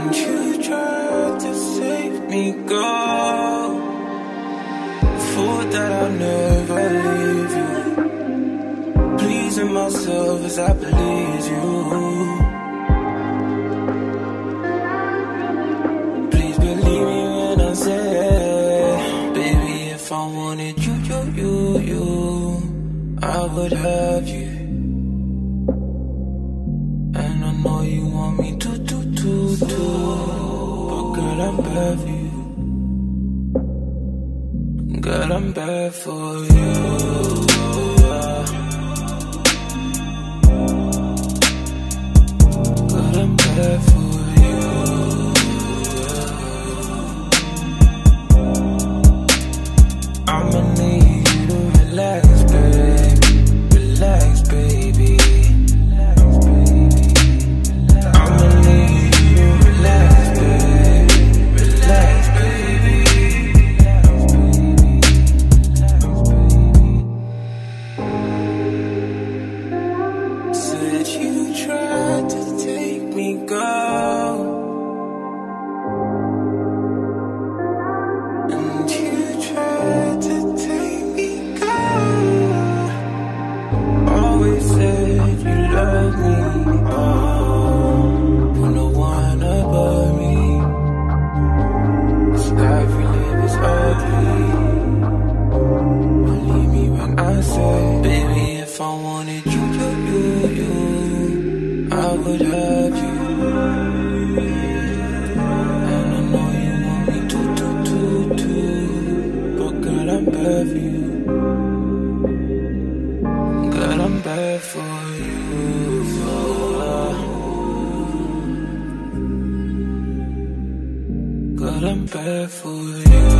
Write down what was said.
Didn't you try to save me, girl? Fool that I'll never leave you. Pleasing myself as I please you. Please believe me when I say, baby, if I wanted you, you, you, you I would have you to, to, to, to, but girl, I'm bad for you. Girl, I'm bad for you. For you. Girl, I'm bad for you.